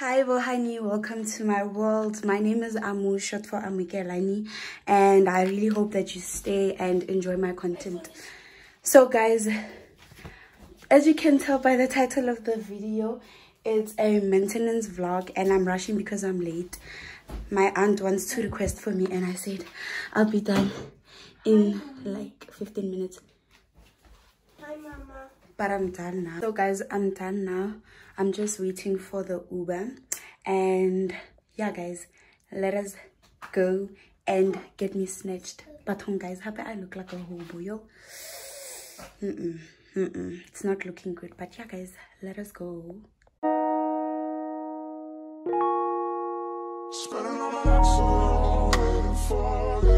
Hi, Bohani. Welcome to my world. My name is Amu, short for Amukelani, and I really hope that you stay and enjoy my content. So, guys, as you can tell by the title of the video, it's a maintenance vlog, and I'm rushing because I'm late. My aunt wants to request for me, and I said I'll be done in like 15 minutes. Hi, Mama. But I'm done now. So guys, I'm done now. I'm just waiting for the Uber. And yeah, guys, let us go and get me snatched. But home guys, happy I look like a hobo, yo. Mm-mm, mm-mm. It's not looking good. But yeah, guys, let us go. Spending all my waiting for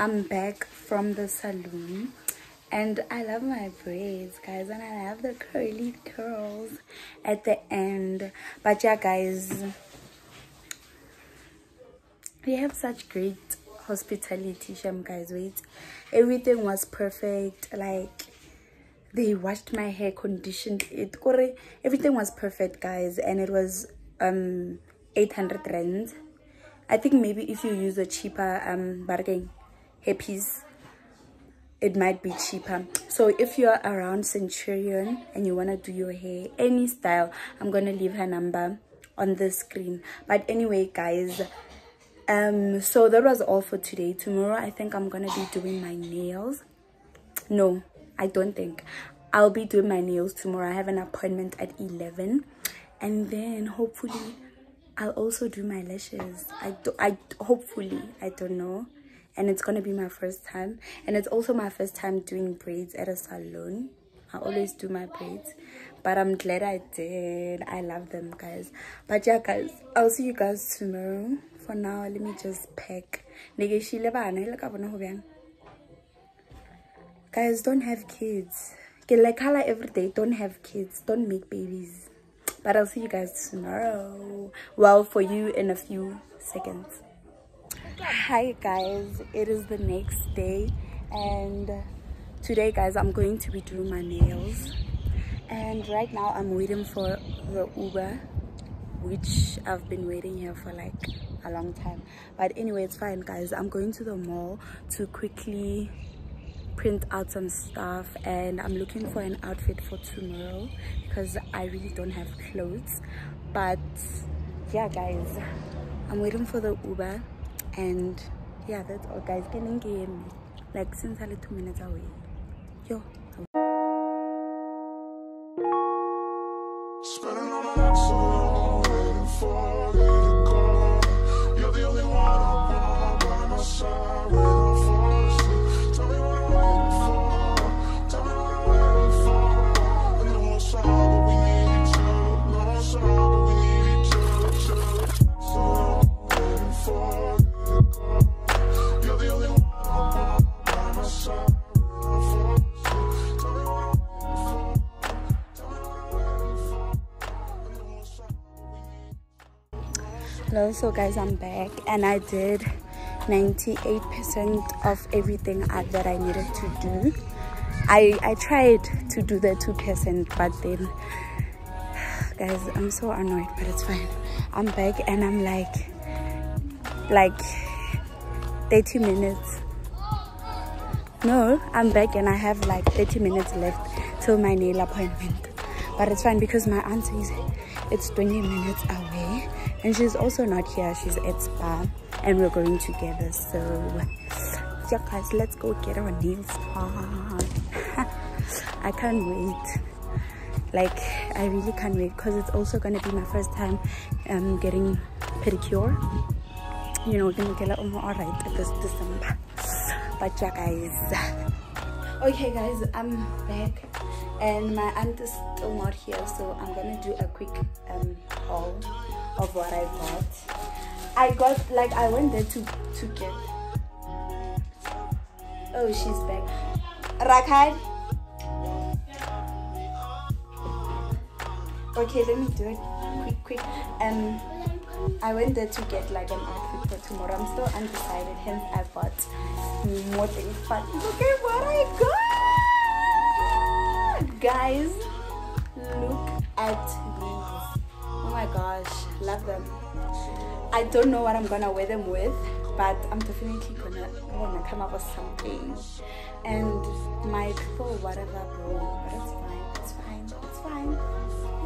I'm back from the salon and I love my braids guys and I love the curly curls at the end. But yeah guys we have such great hospitality sham guys wait. Everything was perfect like they washed my hair conditioned it everything was perfect guys and it was um 800 rand. I think maybe if you use a cheaper um bargain hairpiece, it might be cheaper. So if you're around Centurion and you wanna do your hair any style, I'm gonna leave her number on the screen. But anyway, guys, um, so that was all for today. Tomorrow, I think I'm gonna be doing my nails. No, I don't think. I'll be doing my nails tomorrow. I have an appointment at 11, and then hopefully I'll also do my lashes. I do, I hopefully I don't know, and it's gonna be my first time, and it's also my first time doing braids at a salon. I always do my braids, but I'm glad I did. I love them, guys. But yeah, guys, I'll see you guys tomorrow. For now, let me just pack. Guys, don't have kids. Get like color every day. Don't have kids. Don't make babies but i'll see you guys tomorrow well for you in a few seconds hi guys. It is the next day and today guys i'm going to be doing my nails. And right now i'm waiting for the uber which i've been waiting here for like a long time. But anyway it's fine guys. I'm going to the mall to quickly print out some stuff and i'm looking for an outfit for tomorrow because i really don't have clothes. But yeah guys i'm waiting for the uber and yeah that's all guys. Getting game like since i two minutes away. Yo. Spending my So guys, I'm back and I did 98% of everything that I needed to do. I I tried to do the 2%, but then, guys, I'm so annoyed, but it's fine. I'm back and I'm like, like 30 minutes. No, I'm back and I have like 30 minutes left till my nail appointment. But it's fine because my aunt says it's 20 minutes away and she's also not here. She's at spa and we're going together. So yeah guys let's go get our nails done i can't wait. Like i really can't wait because it's also going to be my first time um getting pedicure. You know gonna get a all right this december. But yeah guys. Okay guys i'm back and my aunt is still not here so i'm gonna do a quick um haul of what i got i got like i went there to to get oh she's back rakai okay let me do it quick quick um I went there to get like an outfit for tomorrow. I'm still undecided, hence I bought more things. But look at what I got! Guys, look at gosh, love them. I don't know what I'm gonna wear them with, but I'm definitely gonna, wanna come up with something. And my people, whatever, bro. But it's fine, it's fine,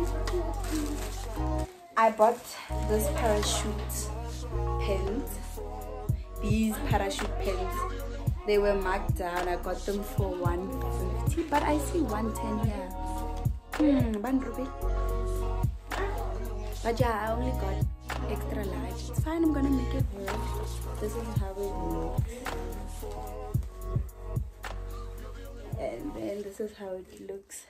it's fine. I bought this parachute pins. These parachute pins. They were marked down. I got them for 150, but I see 110 here. Hmm, one rupee. But yeah, I only got extra large. It's fine, I'm gonna make it work. This is how it looks. And then this is how it looks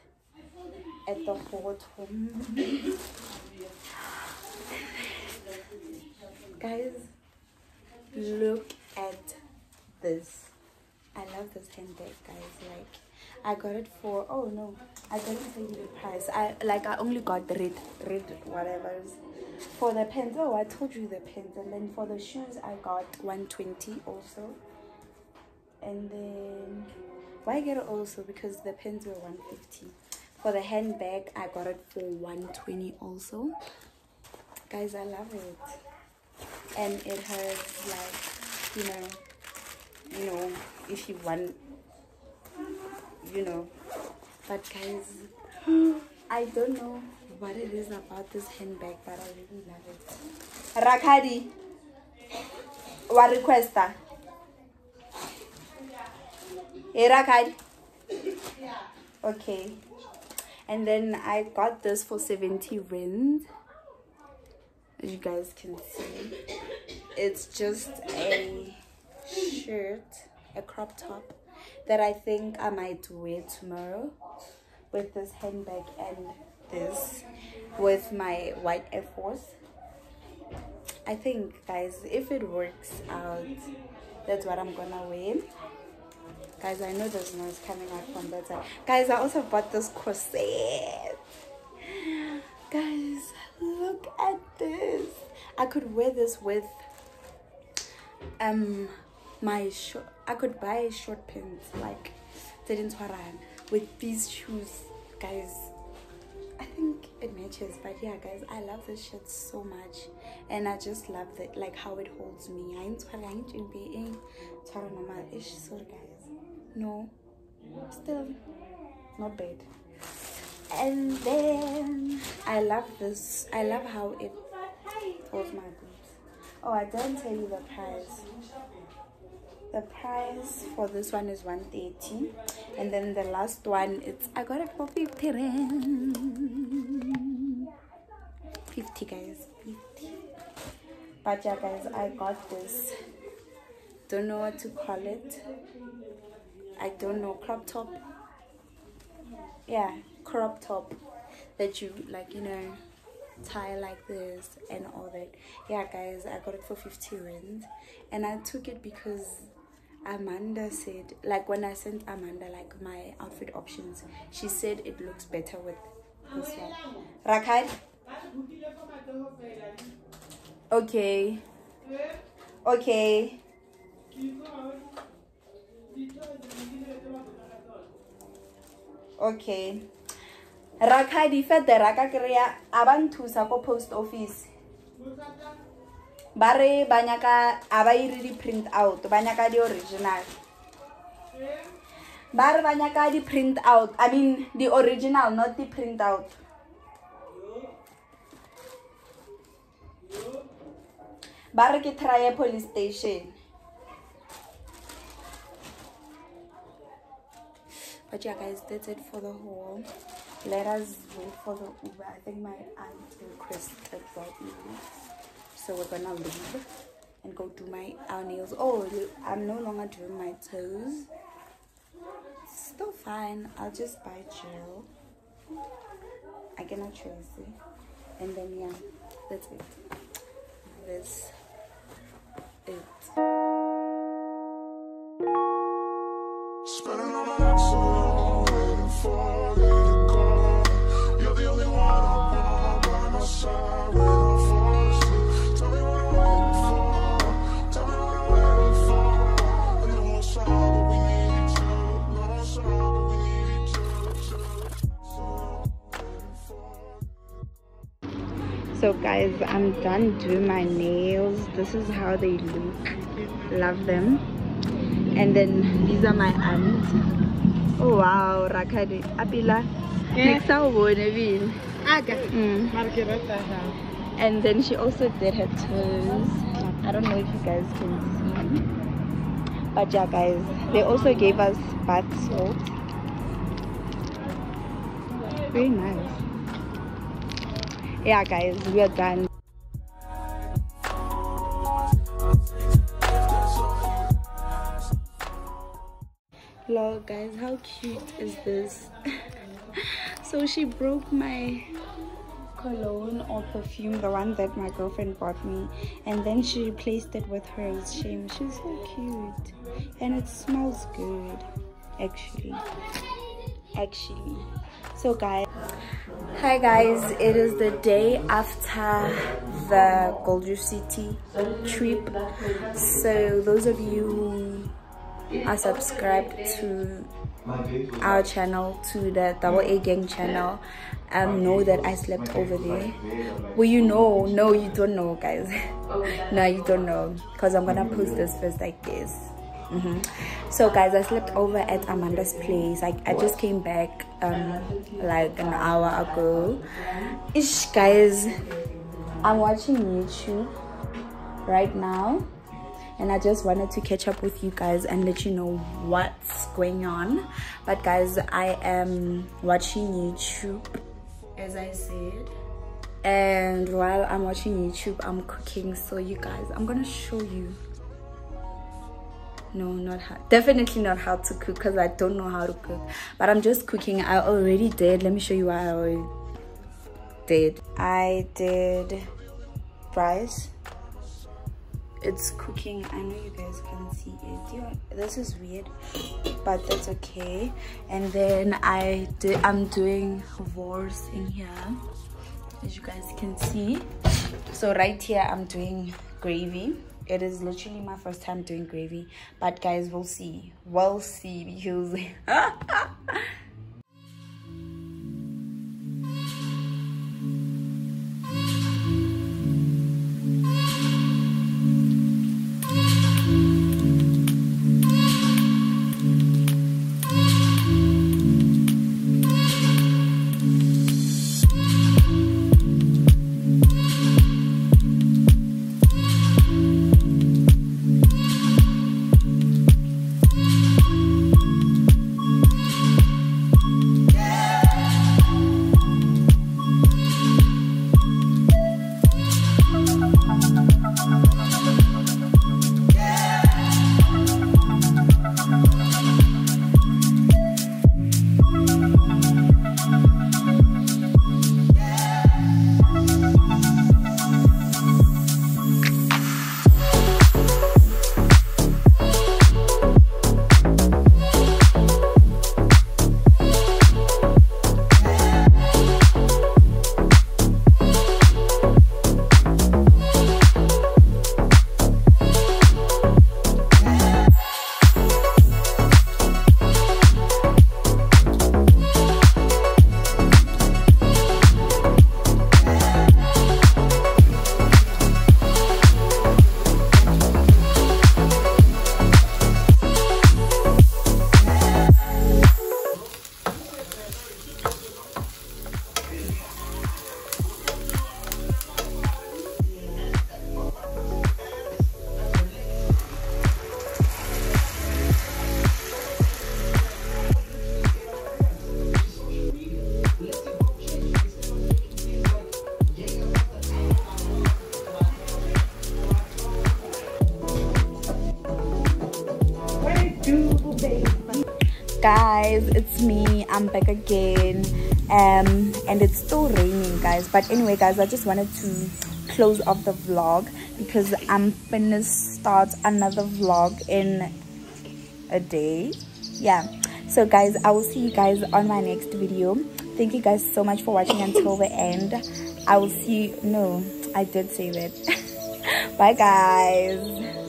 at the bottom. guys look at this i love this handbag guys like i got it for oh no. I didn't tell you the price i like i only got the red red whatever for the pens oh i told you the pens and then for the shoes i got 120 also. And then why get it also? Because the pens were 150 for the handbag i got it for 120 also. Guys i love it. And it has like you know you know if you want you know but guys i don't know what it is about this handbag but i really love it. Rakadi what requesta. Hey rakadi okay. And then i got this for 70 rand. As you guys can see it's just a shirt a crop top that i think i might wear tomorrow with this handbag and this with my white air force. I think guys if it works out that's what i'm gonna wear. Guys i know there's noise coming out from that side. Guys i also bought this corset. Guys look at this. I could wear this with um my short i could buy short pants like didn't with these shoes. Guys i think it matches but yeah guys i love this shirt so much. And i just love it like how it holds me. I ain't being normal ish so guys no still not bad. And then i love this i love how it holds my boobs. Oh i didn't tell you the price the price for this one is 130 and then the last one it's i got it for 50 rand. 50 guys 50 but yeah guys i got this. Don't know what to call it. I don't know crop top. Yeah crop top that you like you know tie like this and all that. Yeah guys i got it for 50 rand. And i took it because amanda said like when i sent amanda like my outfit options she said it looks better with this one rakai Okay. Okay. Okay. Rakadi fete raka kreya abanthusa ko post office. Ba re ba nyaka a ba ire di-print out ba nyaka di-original. Ba re ba nyaka di-print out i mean di-original not di-print out. Ba re ke try police station. But yeah guys that's it for the haul let us wait for the uber. I think my aunt requested right now so we're gonna leave and go do my our nails. Oh i'm no longer doing my toes. Still fine. I'll just buy gel. I cannot it. And then yeah that's it. That's it so guys i'm done doing my nails. This is how they look. Love them. And then these are my aunts oh wow rakadi apila next time Aga. Mm. Margareta. and then she also did her toes. I don't know if you guys can see. But yeah guys they also gave us bath salt very nice yeah guys we are done Hello guys, how cute is this? so she broke my cologne or perfume, the one that my girlfriend bought me, and then she replaced it with hers. Shame, she's so cute, and it smells good, actually. Actually, so guys, hi guys, it is the day after the Gold Reef City trip. So those of you who are subscribed to our channel to the double a gang channel um know that i slept over there. Well you know. No you don't know guys. No you don't know. Because i'm gonna post this first like this Mhm. so guys i slept over at amanda's place. Like i just came back um like an hour ago. Ish guys. I'm watching youtube right now and i just wanted to catch up with you guys and let you know what's going on. But guys i am watching youtube as i said. And while i'm watching youtube i'm cooking. So you guys i'm gonna show you no not how definitely not how to cook because i don't know how to cook. But i'm just cooking. I already did. Let me show you i already did. I did rice. It's cooking. I know you guys can see it. Yeah, this is weird but that's okay. And then i did i'm doing wors in here as you guys can see. So right here i'm doing gravy it is literally my first time doing gravy. But guys we'll see. We'll see. Because guys it's me. I'm back again. Um and it's still raining guys. But anyway guys i just wanted to close off the vlog because i'm gonna start another vlog in a day. Yeah. So guys i will see you guys on my next video. Thank you guys so much for watching until the end. I will see you. No i did say that bye guys